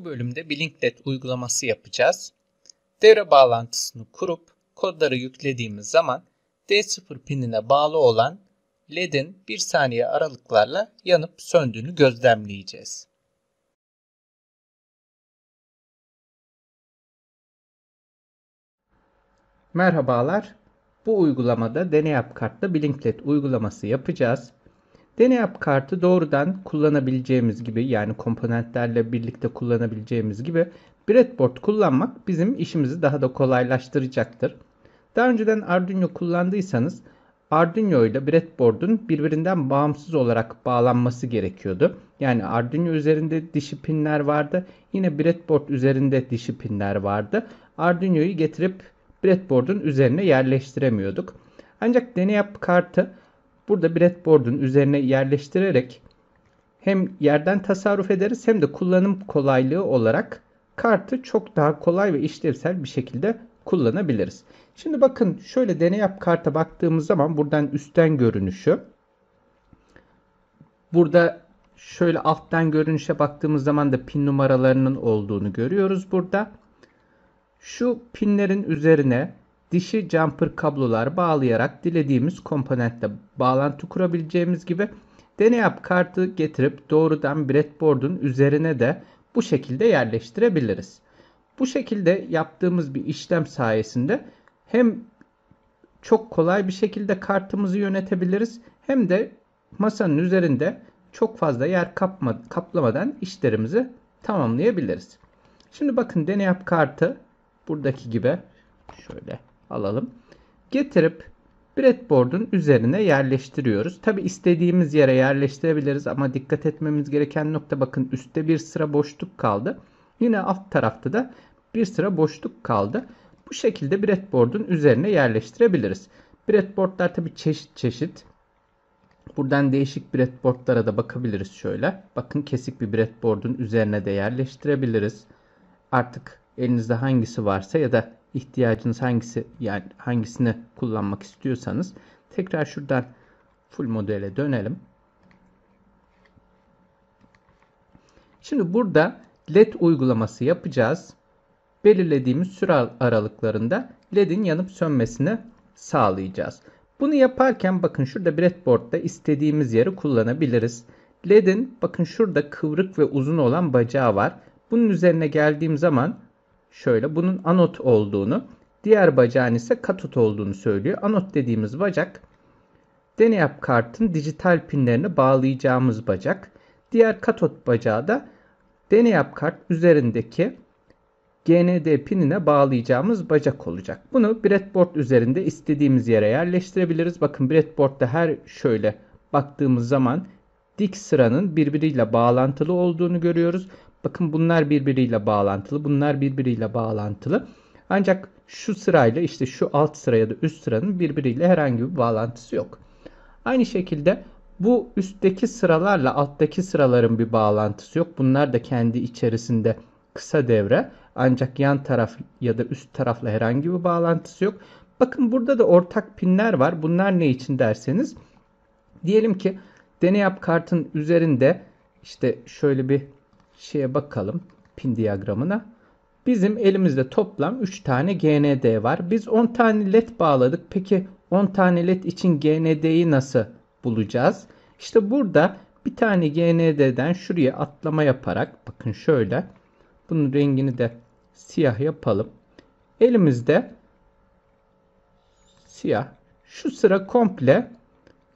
Bu bölümde Blinklet uygulaması yapacağız. Devre bağlantısını kurup kodları yüklediğimiz zaman D0 pinine bağlı olan LED'in 1 saniye aralıklarla yanıp söndüğünü gözlemleyeceğiz. Merhabalar. Bu uygulamada deney yap kartla Blinklet uygulaması yapacağız. Deney yap kartı doğrudan kullanabileceğimiz gibi yani komponentlerle birlikte kullanabileceğimiz gibi breadboard kullanmak bizim işimizi daha da kolaylaştıracaktır. Daha önceden Arduino kullandıysanız Arduino ile breadboard'un birbirinden bağımsız olarak bağlanması gerekiyordu. Yani Arduino üzerinde dişi pinler vardı. Yine breadboard üzerinde dişi pinler vardı. Arduino'yu getirip breadboard'un üzerine yerleştiremiyorduk. Ancak deney yap kartı burada breadboard'un üzerine yerleştirerek hem yerden tasarruf ederiz hem de kullanım kolaylığı olarak kartı çok daha kolay ve işlevsel bir şekilde kullanabiliriz. Şimdi bakın şöyle deney yap karta baktığımız zaman buradan üstten görünüşü. Burada şöyle alttan görünüşe baktığımız zaman da pin numaralarının olduğunu görüyoruz burada. Şu pinlerin üzerine dişi jumper kablolar bağlayarak dilediğimiz komponentle bağlantı kurabileceğimiz gibi deney kartı getirip doğrudan breadboard'un üzerine de bu şekilde yerleştirebiliriz. Bu şekilde yaptığımız bir işlem sayesinde hem çok kolay bir şekilde kartımızı yönetebiliriz hem de masanın üzerinde çok fazla yer kapma, kaplamadan işlerimizi tamamlayabiliriz. Şimdi bakın deney kartı buradaki gibi şöyle alalım. Getirip breadboard'un üzerine yerleştiriyoruz. Tabi istediğimiz yere yerleştirebiliriz ama dikkat etmemiz gereken nokta bakın üstte bir sıra boşluk kaldı. Yine alt tarafta da bir sıra boşluk kaldı. Bu şekilde breadboard'un üzerine yerleştirebiliriz. Breadboard'lar tabi çeşit çeşit. Buradan değişik breadboard'lara da bakabiliriz şöyle. Bakın kesik bir breadboard'un üzerine de yerleştirebiliriz. Artık elinizde hangisi varsa ya da ihtiyacınız hangisi yani hangisini kullanmak istiyorsanız tekrar şuradan full modele dönelim. Şimdi burada LED uygulaması yapacağız. Belirlediğimiz süre aralıklarında LED'in yanıp sönmesini sağlayacağız. Bunu yaparken bakın şurada breadboard'da istediğimiz yeri kullanabiliriz. LED'in bakın şurada kıvrık ve uzun olan bacağı var. Bunun üzerine geldiğim zaman şöyle bunun anot olduğunu, diğer bacağın ise katot olduğunu söylüyor. Anot dediğimiz bacak deneyap kartın dijital pinlerini bağlayacağımız bacak. Diğer katot bacağı da deneyap kart üzerindeki GND pinine bağlayacağımız bacak olacak. Bunu breadboard üzerinde istediğimiz yere yerleştirebiliriz. Bakın breadboard'da her şöyle baktığımız zaman dik sıranın birbiriyle bağlantılı olduğunu görüyoruz. Bakın bunlar birbiriyle bağlantılı. Bunlar birbiriyle bağlantılı. Ancak şu sırayla işte şu alt sıra ya da üst sıranın birbiriyle herhangi bir bağlantısı yok. Aynı şekilde bu üstteki sıralarla alttaki sıraların bir bağlantısı yok. Bunlar da kendi içerisinde kısa devre. Ancak yan taraf ya da üst tarafla herhangi bir bağlantısı yok. Bakın burada da ortak pinler var. Bunlar ne için derseniz. Diyelim ki deney yap kartın üzerinde işte şöyle bir şeye bakalım pin diyagramına. Bizim elimizde toplam 3 tane GND var. Biz 10 tane led bağladık. Peki 10 tane led için GND'yi nasıl bulacağız? İşte burada bir tane GND'den şuraya atlama yaparak bakın şöyle bunun rengini de siyah yapalım. Elimizde siyah şu sıra komple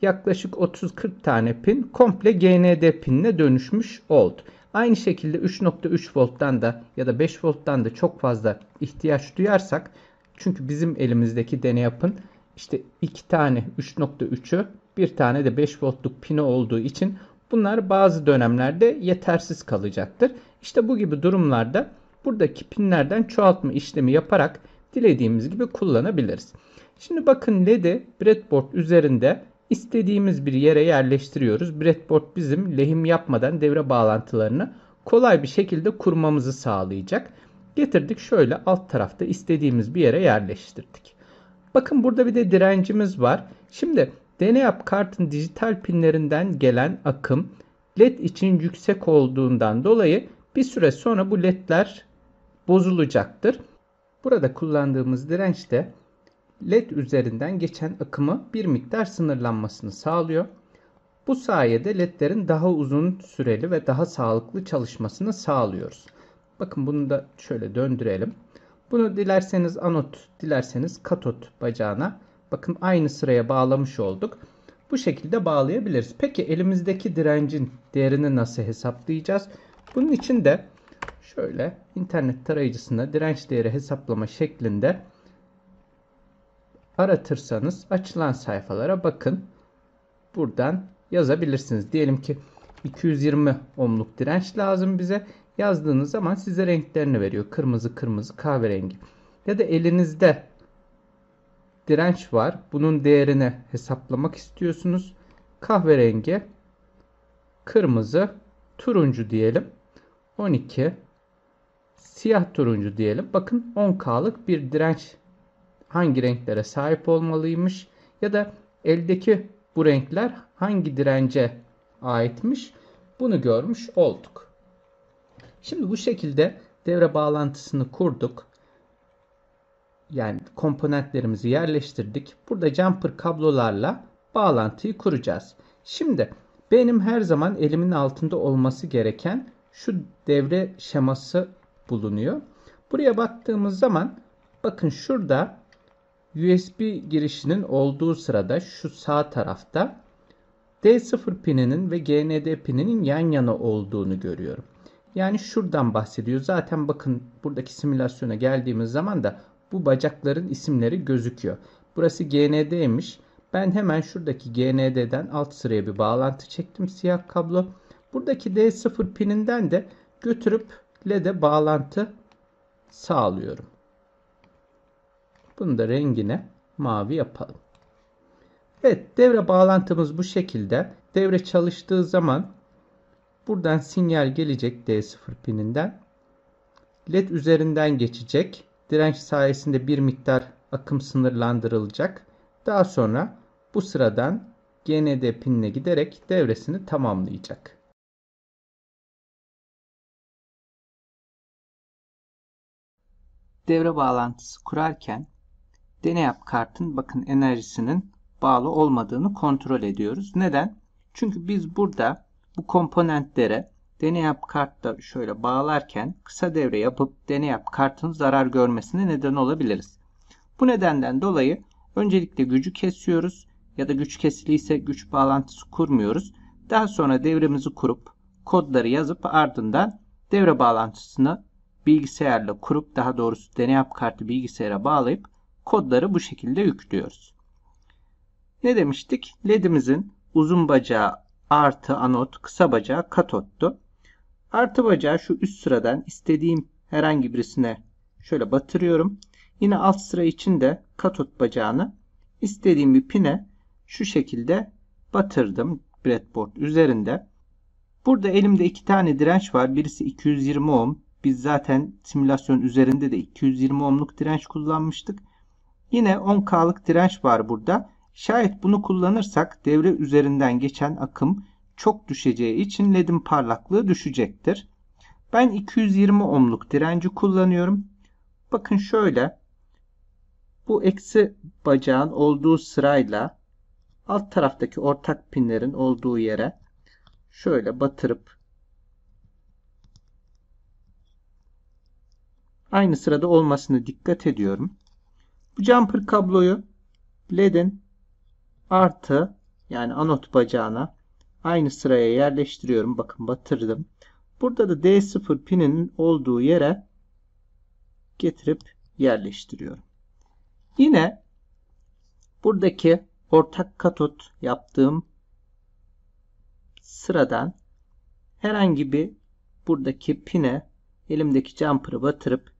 yaklaşık 30-40 tane pin komple GND pinine dönüşmüş oldu. Aynı şekilde 3.3 volttan da ya da 5 volttan da çok fazla ihtiyaç duyarsak çünkü bizim elimizdeki deney yapın işte iki tane 3.3'ü bir tane de 5 voltluk pini olduğu için bunlar bazı dönemlerde yetersiz kalacaktır. İşte bu gibi durumlarda buradaki pinlerden çoğaltma işlemi yaparak dilediğimiz gibi kullanabiliriz. Şimdi bakın LED'i breadboard üzerinde istediğimiz bir yere yerleştiriyoruz. Breadboard bizim lehim yapmadan devre bağlantılarını kolay bir şekilde kurmamızı sağlayacak. Getirdik şöyle alt tarafta istediğimiz bir yere yerleştirdik. Bakın burada bir de direncimiz var. Şimdi DNAP kartın dijital pinlerinden gelen akım LED için yüksek olduğundan dolayı Bir süre sonra bu ledler bozulacaktır. Burada kullandığımız direnç de led üzerinden geçen akımı bir miktar sınırlanmasını sağlıyor. Bu sayede ledlerin daha uzun süreli ve daha sağlıklı çalışmasını sağlıyoruz. Bakın bunu da şöyle döndürelim. Bunu dilerseniz anot, dilerseniz katot bacağına bakın aynı sıraya bağlamış olduk. Bu şekilde bağlayabiliriz. Peki elimizdeki direncin değerini nasıl hesaplayacağız? Bunun için de şöyle internet tarayıcısında direnç değeri hesaplama şeklinde aratırsanız açılan sayfalara bakın. Buradan yazabilirsiniz. Diyelim ki 220 ohmluk direnç lazım bize. Yazdığınız zaman size renklerini veriyor. Kırmızı, kırmızı, kahverengi. Ya da elinizde direnç var. Bunun değerini hesaplamak istiyorsunuz. Kahverengi, kırmızı, turuncu diyelim. 12 siyah turuncu diyelim. Bakın 10K'lık bir direnç hangi renklere sahip olmalıymış ya da eldeki bu renkler hangi dirence aitmiş bunu görmüş olduk. Şimdi bu şekilde devre bağlantısını kurduk. Yani komponentlerimizi yerleştirdik. Burada jumper kablolarla bağlantıyı kuracağız. Şimdi benim her zaman elimin altında olması gereken şu devre şeması bulunuyor. Buraya baktığımız zaman bakın şurada USB girişinin olduğu sırada şu sağ tarafta D0 pininin ve GND pininin yan yana olduğunu görüyorum. Yani şuradan bahsediyor. Zaten bakın buradaki simülasyona geldiğimiz zaman da bu bacakların isimleri gözüküyor. Burası GND'ymiş. Ben hemen şuradaki GND'den alt sıraya bir bağlantı çektim siyah kablo. Buradaki D0 pininden de götürüp LED'e bağlantı sağlıyorum. Bunu da rengine mavi yapalım. Evet devre bağlantımız bu şekilde. Devre çalıştığı zaman buradan sinyal gelecek D0 pininden. LED üzerinden geçecek. Direnç sayesinde bir miktar akım sınırlandırılacak. Daha sonra bu sıradan GND pinine giderek devresini tamamlayacak. Devre bağlantısı kurarken deneyap kartın bakın enerjisinin bağlı olmadığını kontrol ediyoruz. Neden? Çünkü biz burada bu komponentlere deneyap kartla şöyle bağlarken kısa devre yapıp deneyap kartın zarar görmesine neden olabiliriz. Bu nedenden dolayı öncelikle gücü kesiyoruz ya da güç kesiliyse güç bağlantısı kurmuyoruz. Daha sonra devremizi kurup kodları yazıp ardından devre bağlantısını bilgisayarla kurup daha doğrusu deneyap kartı bilgisayara bağlayıp kodları bu şekilde yüklüyoruz. Ne demiştik? LED'imizin uzun bacağı artı anot, kısa bacağı katottu. Artı bacağı şu üst sıradan istediğim herhangi birisine şöyle batırıyorum. Yine alt sıra için de katot bacağını istediğim bir pine şu şekilde batırdım breadboard üzerinde. Burada elimde iki tane direnç var. Birisi 220 ohm. Biz zaten simülasyon üzerinde de 220 ohmluk direnç kullanmıştık. Yine 10K'lık direnç var burada. Şayet bunu kullanırsak devre üzerinden geçen akım çok düşeceği için ledin parlaklığı düşecektir. Ben 220 ohmluk direnci kullanıyorum. Bakın şöyle bu eksi bacağın olduğu sırayla alt taraftaki ortak pinlerin olduğu yere şöyle batırıp aynı sırada olmasını dikkat ediyorum. Bu jumper kabloyu ledin artı yani anot bacağına aynı sıraya yerleştiriyorum. Bakın batırdım. Burada da D0 pininin olduğu yere getirip yerleştiriyorum. Yine buradaki ortak katot yaptığım sıradan herhangi bir buradaki pine elimdeki jumper'ı batırıp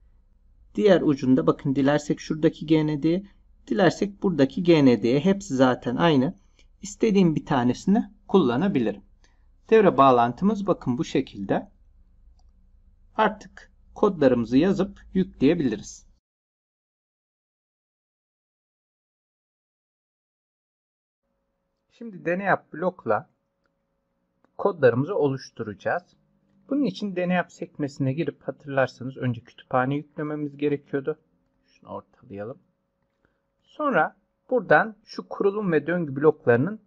diğer ucunda bakın dilersek şuradaki GND dilersek buradaki GND'ye hepsi zaten aynı. İstediğim bir tanesini kullanabilirim. Devre bağlantımız bakın bu şekilde. Artık kodlarımızı yazıp yükleyebiliriz. Şimdi deney yap blokla kodlarımızı oluşturacağız. Bunun için deneyap sekmesine girip hatırlarsanız önce kütüphane yüklememiz gerekiyordu. Şunu ortalayalım. Sonra buradan şu kurulum ve döngü bloklarının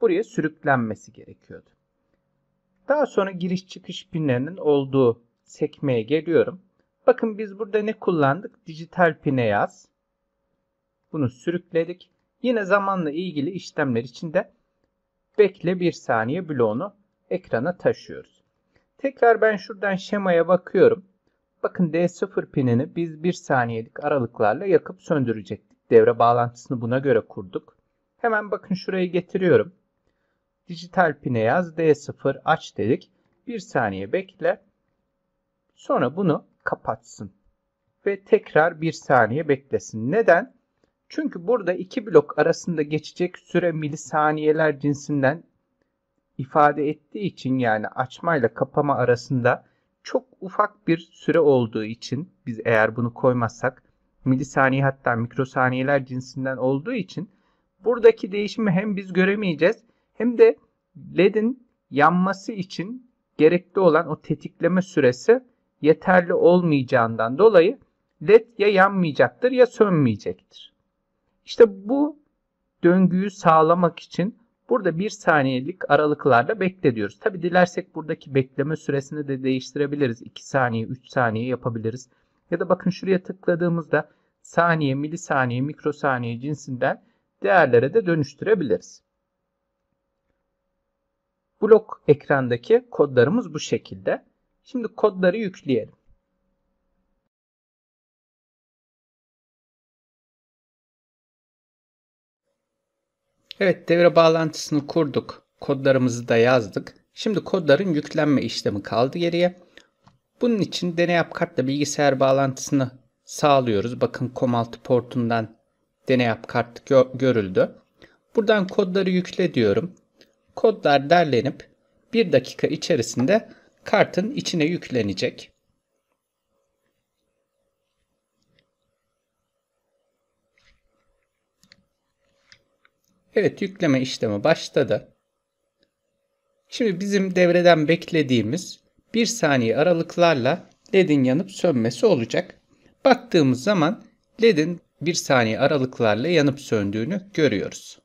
buraya sürüklenmesi gerekiyordu. Daha sonra giriş çıkış pinlerinin olduğu sekmeye geliyorum. Bakın biz burada ne kullandık? Dijital pine yaz. Bunu sürükledik. Yine zamanla ilgili işlemler için de bekle bir saniye bloğunu ekrana taşıyoruz. Tekrar ben şuradan şemaya bakıyorum. Bakın D0 pinini biz bir saniyelik aralıklarla yakıp söndürecektik. Devre bağlantısını buna göre kurduk. Hemen bakın şurayı getiriyorum. Dijital pine yaz D0 aç dedik. Bir saniye bekle. Sonra bunu kapatsın. Ve tekrar bir saniye beklesin. Neden? Çünkü burada iki blok arasında geçecek süre milisaniyeler cinsinden ifade ettiği için yani açmayla kapama arasında çok ufak bir süre olduğu için biz eğer bunu koymazsak milisaniye hatta mikrosaniyeler cinsinden olduğu için buradaki değişimi hem biz göremeyeceğiz hem de LED'in yanması için gerekli olan o tetikleme süresi yeterli olmayacağından dolayı LED ya yanmayacaktır ya sönmeyecektir. İşte bu döngüyü sağlamak için burada bir saniyelik aralıklarla bekle diyoruz. Tabi dilersek buradaki bekleme süresini de değiştirebiliriz. 2 saniye, 3 saniye yapabiliriz. Ya da bakın şuraya tıkladığımızda saniye, milisaniye, mikrosaniye cinsinden değerlere de dönüştürebiliriz. Blok ekrandaki kodlarımız bu şekilde. Şimdi kodları yükleyelim. Evet devre bağlantısını kurduk. Kodlarımızı da yazdık. Şimdi kodların yüklenme işlemi kaldı geriye. Bunun için deney kartla bilgisayar bağlantısını sağlıyoruz. Bakın COM6 portundan deney kart gö görüldü. Buradan kodları yükle diyorum. Kodlar derlenip 1 dakika içerisinde kartın içine yüklenecek. Evet yükleme işlemi başladı. Şimdi bizim devreden beklediğimiz 1 saniye aralıklarla ledin yanıp sönmesi olacak. Baktığımız zaman ledin 1 saniye aralıklarla yanıp söndüğünü görüyoruz.